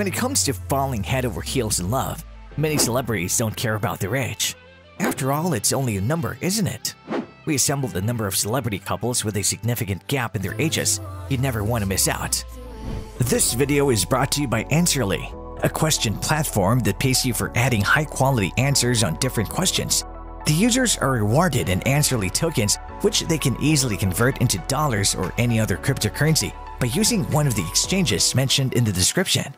When it comes to falling head over heels in love, many celebrities don't care about their age. After all, it's only a number, isn't it? We assembled a number of celebrity couples with a significant gap in their ages you'd never want to miss out. This video is brought to you by Answerly, a question platform that pays you for adding high-quality answers on different questions. The users are rewarded in Answerly tokens, which they can easily convert into dollars or any other cryptocurrency by using one of the exchanges mentioned in the description.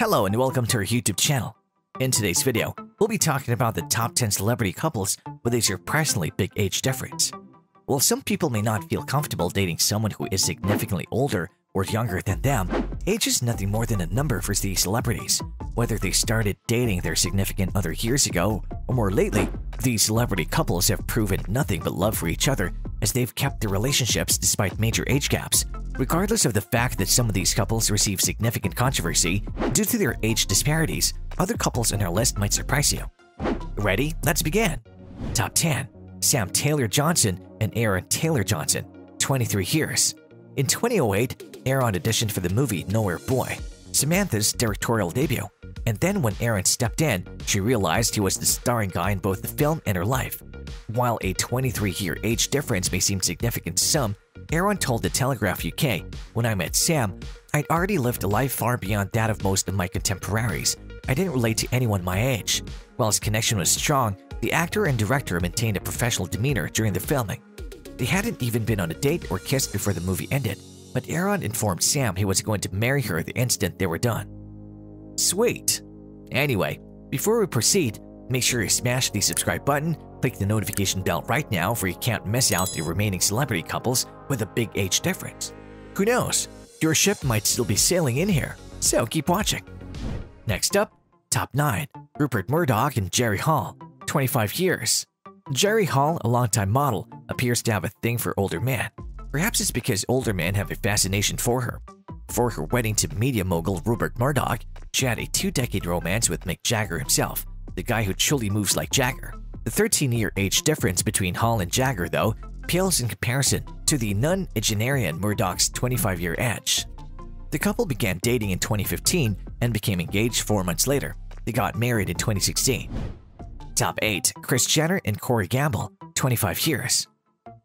Hello and welcome to our YouTube channel. In today's video, we'll be talking about the top 10 celebrity couples with a surprisingly big age difference. While some people may not feel comfortable dating someone who is significantly older or younger than them, age is nothing more than a number for these celebrities. Whether they started dating their significant other years ago or more lately, these celebrity couples have proven nothing but love for each other as they've kept their relationships despite major age gaps. Regardless of the fact that some of these couples receive significant controversy due to their age disparities, other couples on our list might surprise you. Ready? Let's begin. Top 10 Sam Taylor Johnson and Aaron Taylor Johnson, 23 years. In 2008, Aaron auditioned for the movie Nowhere Boy, Samantha's directorial debut. And then when Aaron stepped in, she realized he was the starring guy in both the film and her life. While a 23-year age difference may seem significant to some, Aaron told The Telegraph UK, When I met Sam, I'd already lived a life far beyond that of most of my contemporaries. I didn't relate to anyone my age. While his connection was strong, the actor and director maintained a professional demeanor during the filming. They hadn't even been on a date or kissed before the movie ended, but Aaron informed Sam he was going to marry her the instant they were done. Sweet! Anyway, before we proceed, make sure you smash the subscribe button, click the notification bell right now for you can't miss out the remaining celebrity couples with a big age difference. Who knows, your ship might still be sailing in here, so keep watching. Next up, Top 9 Rupert Murdoch and Jerry Hall, 25 years. Jerry Hall, a longtime model, appears to have a thing for older men. Perhaps it's because older men have a fascination for her. For her wedding to media mogul Rupert Murdoch, she had a two-decade romance with Mick Jagger himself, the guy who truly moves like Jagger. The 13-year age difference between Hall and Jagger, though, pales in comparison to the nonagenarian Murdoch's 25-year edge. The couple began dating in 2015 and became engaged four months later. They got married in 2016. Top 8 Kris Jenner and Corey Gamble, 25 years.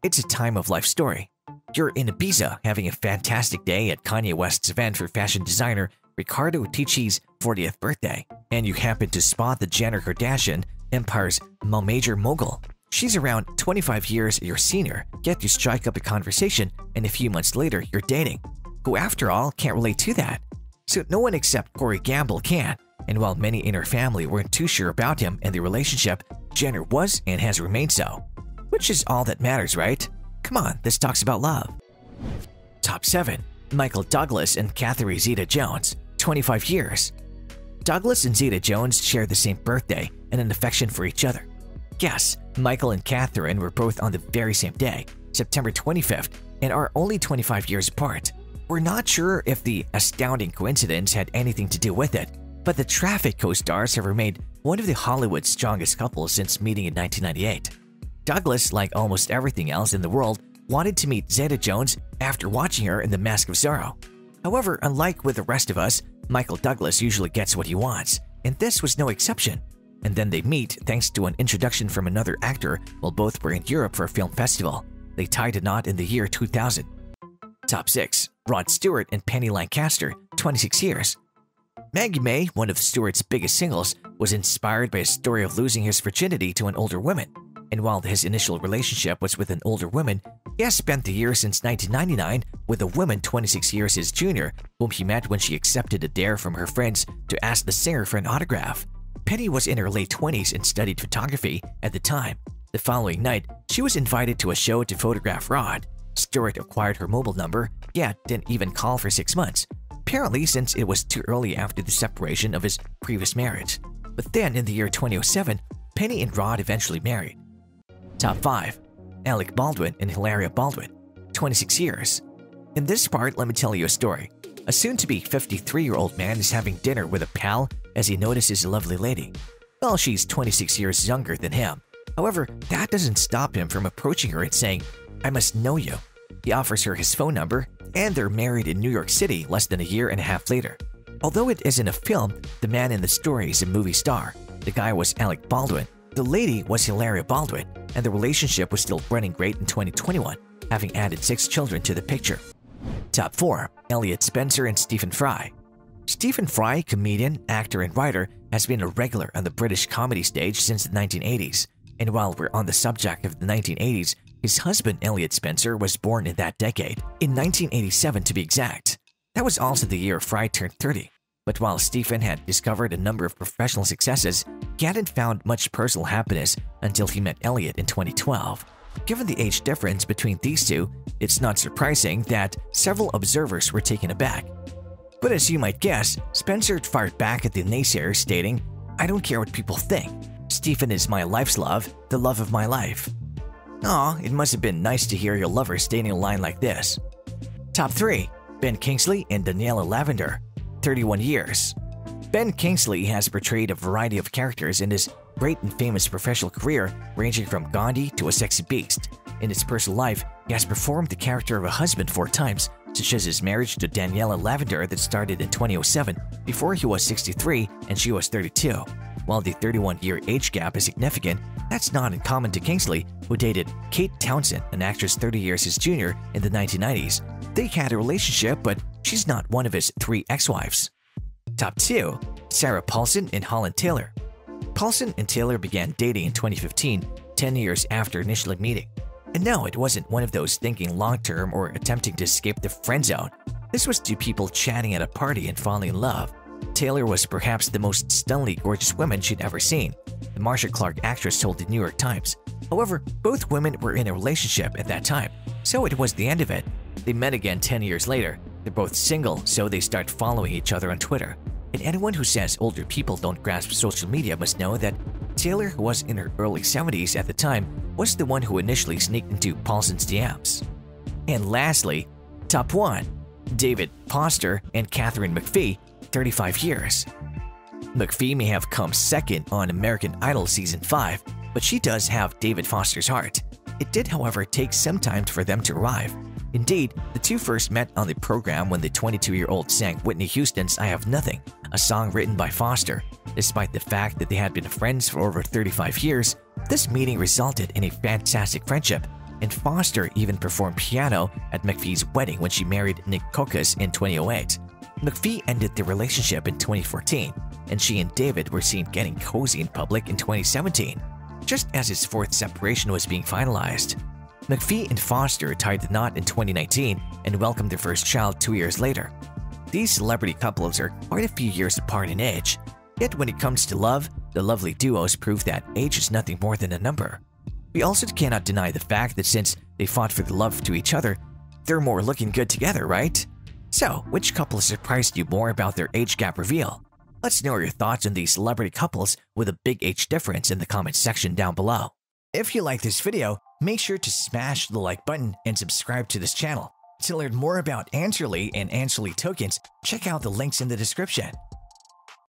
It's a time of life story. You're in Ibiza having a fantastic day at Kanye West's event for fashion designer Riccardo Tisci's 40th birthday, and you happen to spot the Jenner Kardashian, Empire's major mogul. She's around 25 years your senior, yet you strike up a conversation, and a few months later you're dating. Who, after all, can't relate to that. So no one except Corey Gamble can, and while many in her family weren't too sure about him and the relationship, Jenner was and has remained so. Which is all that matters, right? Come on, this talks about love. Top 7 Michael Douglas and Catherine Zeta Jones, 25 years. Douglas and Zeta Jones share the same birthday and an affection for each other. Yes, Michael and Catherine were both on the very same day, September 25th, and are only 25 years apart. We're not sure if the astounding coincidence had anything to do with it, but the Traffic co-stars have remained one of the Hollywood's strongest couples since meeting in 1998. Douglas, like almost everything else in the world, wanted to meet Zeta Jones after watching her in The Mask of Zorro. However, unlike with the rest of us, Michael Douglas usually gets what he wants, and this was no exception. And then they meet thanks to an introduction from another actor while both were in Europe for a film festival. They tied a knot in the year 2000. Top 6 Rod Stewart and Penny Lancaster, 26 years. Maggie May, one of Stewart's biggest singles, was inspired by a story of losing his virginity to an older woman. And while his initial relationship was with an older woman, he has spent the years since 1999 with a woman 26 years his junior, whom he met when she accepted a dare from her friends to ask the singer for an autograph. Penny was in her late 20s and studied photography at the time. The following night, she was invited to a show to photograph Rod. Stewart acquired her mobile number, yet didn't even call for six months, apparently since it was too early after the separation of his previous marriage. But then in the year 2007, Penny and Rod eventually married. Top 5 Alec Baldwin and Hilaria Baldwin, 26 years. In this part, let me tell you a story. A soon-to-be 53-year-old man is having dinner with a pal as he notices a lovely lady. Well, she's 26 years younger than him. However, that doesn't stop him from approaching her and saying, I must know you. He offers her his phone number, and they're married in New York City less than a year and a half later. Although it isn't a film, the man in the story is a movie star. The guy was Alec Baldwin. The lady was Hilaria Baldwin, and the relationship was still running great in 2021, having added six children to the picture. Top 4. Elliot Spencer and Stephen Fry Stephen Fry, comedian, actor, and writer, has been a regular on the British comedy stage since the 1980s. And while we're on the subject of the 1980s, his husband Elliot Spencer was born in that decade, in 1987 to be exact. That was also the year Fry turned 30. But while Stephen had discovered a number of professional successes, he hadn't found much personal happiness until he met Elliot in 2012. Given the age difference between these two, it's not surprising that several observers were taken aback. But as you might guess, Spencer fired back at the naysayers stating, I don't care what people think. Stephen is my life's love, the love of my life. Aw, it must have been nice to hear your lover stating a line like this. Top 3. Ben Kingsley and Daniela Lavender 31 years. Ben Kingsley has portrayed a variety of characters in his great and famous professional career, ranging from Gandhi to a sexy beast. In his personal life, he has performed the character of a husband four times, such as his marriage to Daniela Lavender that started in 2007, before he was 63 and she was 32. While the 31-year age gap is significant, that's not uncommon to Kingsley, who dated Kate Townsend, an actress 30 years his junior in the 1990s. They had a relationship, but she's not one of his three ex-wives. Top 2. Sarah Paulson and Holland Taylor Paulson and Taylor began dating in 2015, 10 years after initially meeting. And no, it wasn't one of those thinking long-term or attempting to escape the friend zone. This was two people chatting at a party and falling in love. Taylor was perhaps the most stunningly gorgeous woman she'd ever seen, the Marcia Clark actress told the New York Times. However, both women were in a relationship at that time, so it was the end of it. They met again 10 years later. They're both single, so they start following each other on Twitter. And anyone who says older people don't grasp social media must know that Taylor, who was in her early 70s at the time, was the one who initially sneaked into Paulson's DMs. And lastly, top 1 David Foster and Katharine McPhee, 35 years. McPhee may have come second on American Idol Season 5, but she does have David Foster's heart. It did, however, take some time for them to arrive. Indeed, the two first met on the program when the 22-year-old sang Whitney Houston's I Have Nothing, a song written by Foster. Despite the fact that they had been friends for over 35 years, this meeting resulted in a fantastic friendship, and Foster even performed piano at McPhee's wedding when she married Nick Cokas in 2008. McPhee ended their relationship in 2014, and she and David were seen getting cozy in public in 2017, just as his fourth separation was being finalized. McPhee and Foster tied the knot in 2019 and welcomed their first child two years later. These celebrity couples are quite a few years apart in age, yet when it comes to love, the lovely duos prove that age is nothing more than a number. We also cannot deny the fact that since they fought for the love to each other, they're more looking good together, right? So, which couple surprised you more about their age gap reveal? Let's know your thoughts on these celebrity couples with a big age difference in the comments section down below. If you like this video, make sure to smash the like button and subscribe to this channel. To learn more about Answerly and Answerly tokens, check out the links in the description.